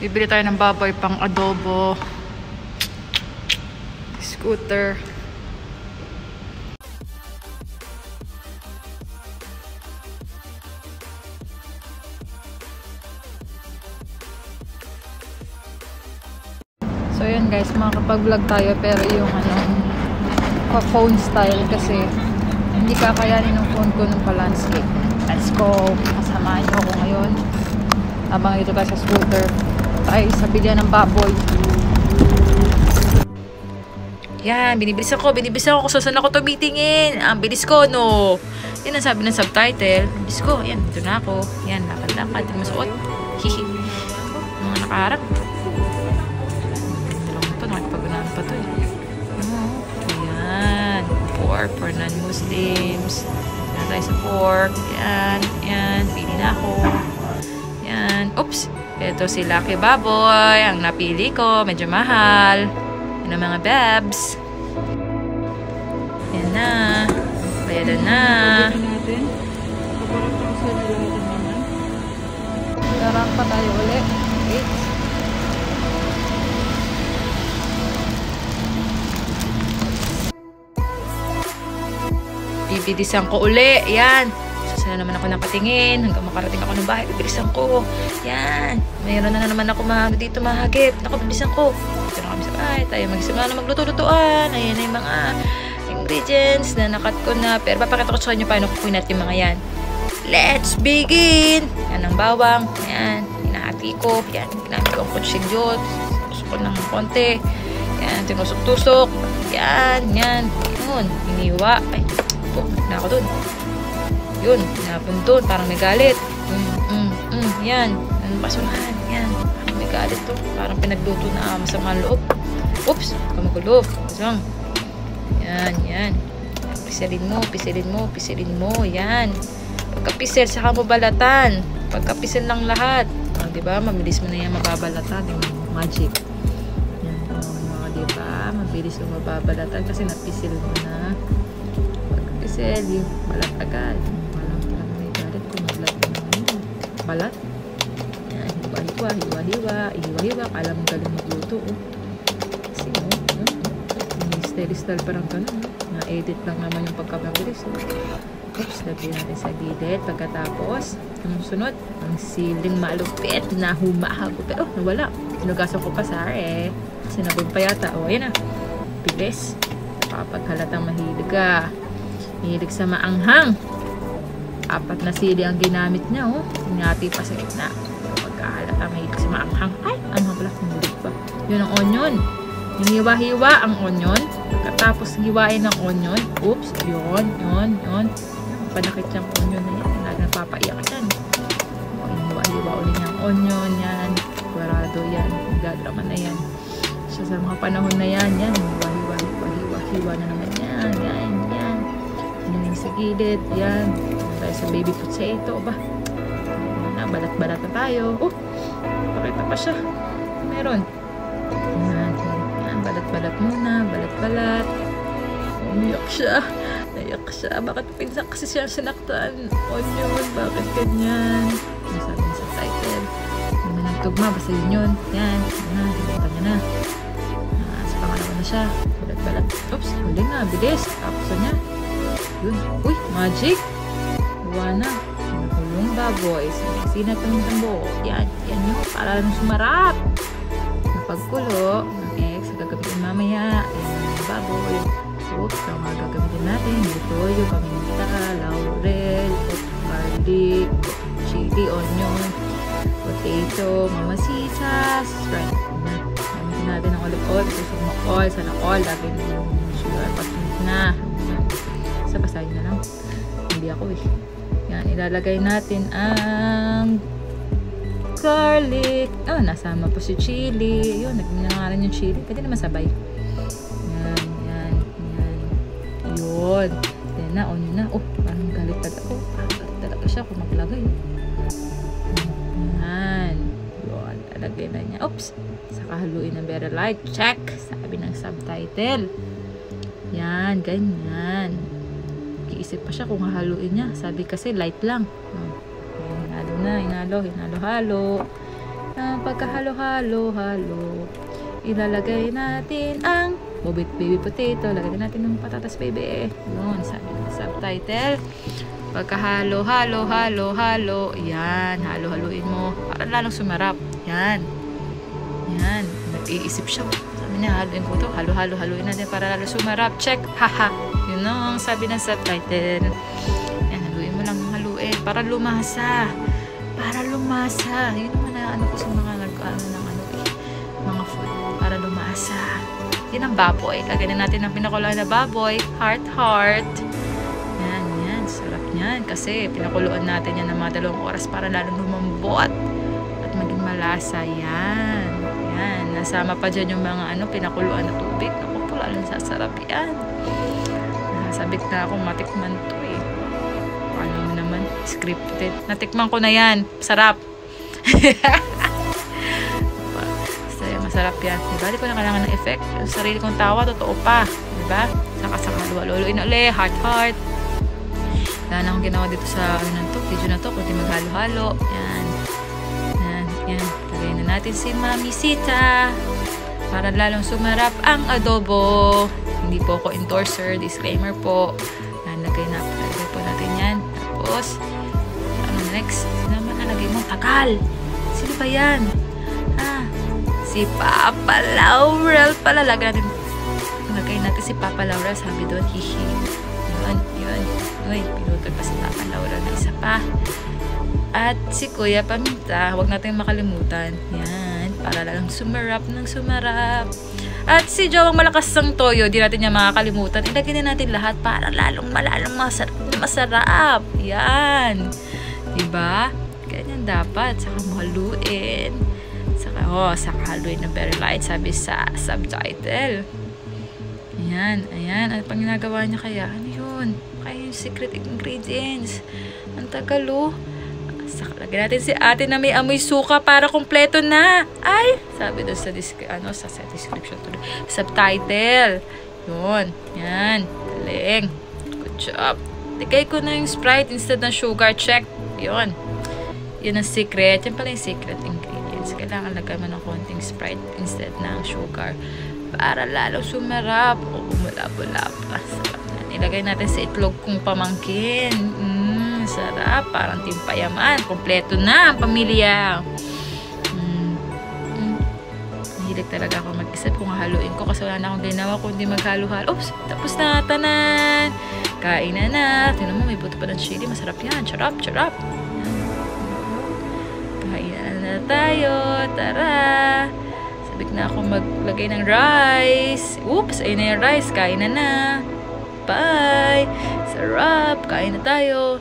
Bibili tayo ng baboy pang adobo. Scooter. So yun guys, makakapag-vlog tayo pero yung ano, pa-phone style kasi hindi kakayanin ng phone ko ng pa-landscape. Let's go! Kasamahan niyo ako ngayon. Habang ito tayo sa scooter, tayo sa bilyan ng baboy. Yan, binibilis ako, binibilis ako kung saan ako tumitingin. Ang bilis ko, no? Yan ang sabi ng subtitle. Ang bilis ko, yan, dito na ako. Yan, lakad-lakad, masuot. Hihi. Mga nakaharap. Dalawang to, nakikipag-unahan pa to eh. Yan. Pork for non-Muslims. Yan tayo sa pork. Yan. Ito si Lucky Baboy. Ang napili ko. Medyo mahal. Yan ang mga babs. Yan na. Bayadan na. Darang pa tayo ulit. Wait. Bibilisan ko uli. Yan. Sana naman ako nakatingin. Hanggang makarating ako ng bahay. Bibilisan ko. Yan. Mayroon na, naman ako mga dito mahagip. Naku, bibilisan ko. Dito na kami sa bahay. Tayo magsimula na magluto-lutuan. Ayan na yung mga ingredients na nakat ko na. Pero papakita ko sa inyo paano kukunin natin yung mga yan. Let's begin! Yan ang bawang. Yan. Hinahati ko. Yan. Ginamit ko ang kutsilyo. Tusok ko ng konti. Yan. Tinusok-tusok. Yan. Yan. Yun. Hiniwa. Ay. Po. Na ako dun. Yun. Hinapon dun. Parang may galit. Mm, mm, mm. Yan. Yan. Basunahan. Yan. Parang may galit to. Parang pinagluto na masama ang loob. Oops. Kamagulo. Isang. Yan. Yan. Pisilin mo. Pisilin mo. Pisilin mo. Yan. Pagkapisil, saka mo balatan. Pagkapisil lang lahat. O, di ba? Mabilis mo na yan mababalatan. Magic. Yan. O, di ba? Mabilis mo mababalatan kasi napisil mo na. Pagkapisil, balat agad. Balat. Yan. Hiwa-hiwa, hiwa-hiwa, hiwa-hiwa. Kala mo galing magluto. Oh. Kasi, oh. oh. Style-style parang ganun. Oh. Na-edit lang naman yung pagkapabilis. Oh. Oops, lagyan natin sa gilid. Pagkatapos, ang sunod, ang siling malupit na humahagupit. Pero, oh, nawala. Sinugasan ko pa sa eh. Sinabog pa yata. Oh, ayan na. Bilis. Kapag halatang mahilig ka. Mahilig sa maanghang. Apat na sili ang ginamit niya, oh. Ingati pa sa gitna. Mahilig sa maanghang. Ay, anghang pala. Mahilig pa. Yun ang onion. Hiniwa-hiwa ang onion. Pagkatapos hiwain ng onion. Oops, yun, yun, yun panakit yung onion na yan. Lagi napapaiyak yan. Hiwa-hiwa ulit yung onion yan. Kurado yan. Gadrama na yan. So, sa mga panahon na yan, yan. Hiwa-hiwa, hiwa-hiwa, hiwa na naman yan. Yan, yung sa gilid. Yan. Tayo sa baby potato. Ba? Na, balat-balat na tayo. Oh! Pakita pa siya. Meron. Yan. Balat-balat muna. Balat-balat. Umiyak siya. Naiyak siya. Bakit pinsan kasi siya sinaktan? Onion, bakit ganyan? Ano sabi sa title? Hindi na nagtugma, basta yun yun. Yan, na, hinata niya na. Ah, sa pangalawa na siya. Balat-balat. Oops, huli na, bilis. Tapos na niya. Yun. Uy, magic! Gawa na. Nahulong baboy. Sina tambo. Yan, yan yun. Para lang sumarap. Napagkulo ng eggs. Gagamitin mamaya. Yan, baboy. Oops, so mga gagamitin natin, toyo, paminta, laurel, garlic, chili, onion, potato, mamasisas, right. Gamitin natin ng olive oil, susok mo oil, sana oil, lagyan mo yung sugar, patinit na. Sa basahin na lang. Hindi ako eh. Yan, ilalagay natin ang garlic. Oh, nasama po si chili. Yun, nagmina nga rin yung chili. Pwede naman sabay. Yun. Yan na, on na. Oh, parang galit talaga. Oh, galit talaga siya kung maglagay. Yan. Yun, lalagay na niya. Oops. Saka haluin ng very light. Check. Sabi ng subtitle. Yan, ganyan. Iisip pa siya kung hahaluin niya. Sabi kasi light lang. Oh. Hinalo na, hinalo, hinalo-halo. Ang pagkahalo-halo-halo. Ilalagay natin ang bobit baby potato. Lagay natin ng patatas baby. Yun, sabi ng subtitle. Pagkahalo, halo, halo, halo. Yan, halo-haluin mo. Para lalong sumarap. Yan. Yan. Nag-iisip siya. Sabi niya, haluin ko to. Halo-halo, haluin natin para lalo sumarap. Check. Haha. Yun ang sabi ng subtitle. Yan, haluin mo lang haluin. Para lumasa. Para lumasa. Yun naman na ano ko sa mga nag ano ng ano eh, mga food. Para lumasa. Yan ang baboy. Lagyan na natin ang pinakuloan na baboy. Heart, heart. Yan, yan. Sarap niyan. Kasi pinakuluan natin yan ng mga dalawang oras para lalong lumambot at maging malasa. Yan. Yan. Nasama pa dyan yung mga ano, pinakuluan na tubig. Ako po, lalong sasarap yan. Nasabik na ako matikman to eh. Paano mo naman? Scripted. Natikman ko na yan. Sarap. Masarap yan. Diba? Di ko na kailangan ng effect. Yung sarili kong tawa, totoo pa. Diba? Saka saka luwa-luluin uli. Heart, heart. Wala na akong ginawa dito sa ano na to, video na to. Kundi maghalo-halo. Yan. Yan. Yan. Lagay na natin si Mami Sita. Para lalong sumarap ang adobo. Hindi po ako endorser. Disclaimer po. Yan. Lagay na. Lagay po natin yan. Tapos, ano next? Naman nalagay mo. Tagal. Sino ba yan? Ah, si Papa Laurel pala. Lagay natin. Lagay natin si Papa Laurel. Sabi doon, hihi. Yun, yun. Uy, pinutol pa si Papa Laurel na isa pa. At si Kuya Paminta, huwag natin makalimutan. Yan, para lang sumarap ng sumarap. At si Jowang Malakas ng Toyo, di natin niya makakalimutan. Ilagay na natin lahat para lalong malalong masarap. masarap. Yan. Diba? Ganyan dapat. Saka mahaluin. Saka, oh, saka haluin na very light. Sabi sa subtitle. Ayan, ayan. Ano pang ginagawa niya kaya? Ano yun? Kaya yung secret ingredients. Ang tagal oh. Saka lagyan natin si ate na may amoy suka para kumpleto na. Ay! Sabi doon sa, ano, sa, description to Subtitle. Yun. Yan. Galing. Good job. Ligay ko na yung Sprite instead ng sugar. Check. Yun. Yun ang secret. Yan pala yung secret ingredients. Kailangan lagyan mo ng konting Sprite instead ng sugar. Para lalo sumarap. O bumula-bula pa. Sarap na. Nilagay natin sa itlog kong pamangkin. Mmm, sarap. Parang timpayaman. Kompleto na ang pamilya. Mm. Mm. Mahilig talaga ako mag-isip kung haluin ko kasi wala na akong ginawa kundi maghalo-halo. Oops! Tapos na tanan! Kain na na. Tingnan mo, may buto pa ng chili. Masarap yan. Charap, charap. Kain na na tayo. Tara! Sabik na ako maglagay ng rice. Oops! Ayun na yung rice. Kain na na. Bye! Sarap! Kain na tayo.